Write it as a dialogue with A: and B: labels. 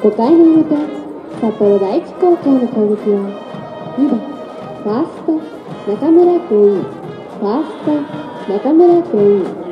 A: 5回の表、札幌第一高校の攻撃は、2番、ファースト、中村君、ファースト、中村君、